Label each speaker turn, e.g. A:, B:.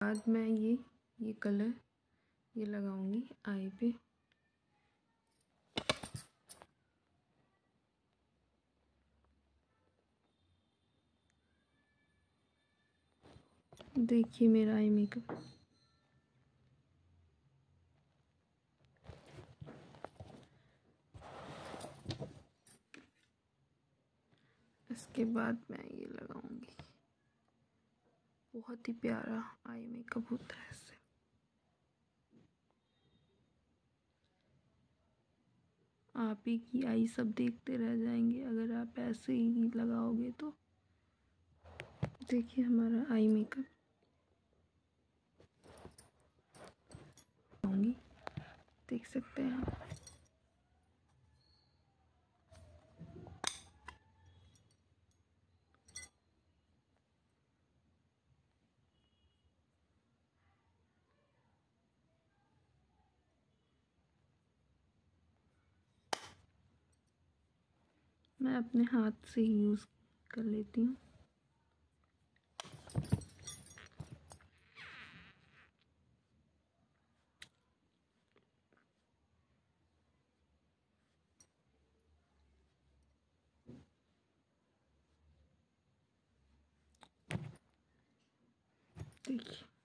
A: बाद मैं ये ये कलर, ये लगाऊँगी आई पे। देखिए मेरा आई मेकअप। इसके बाद मैं ये लगाऊँगी। बहुत ही प्यारा आई मेकअप होता है इससे आप ही की आई सब देखते रह जाएँगे, अगर आप ऐसे ही लगाओगे तो। देखिए हमारा आई मेकअप। देख सकते हैं आप। मैं अपने हाथ से यूज़ कर लेती हूँ। देखिए।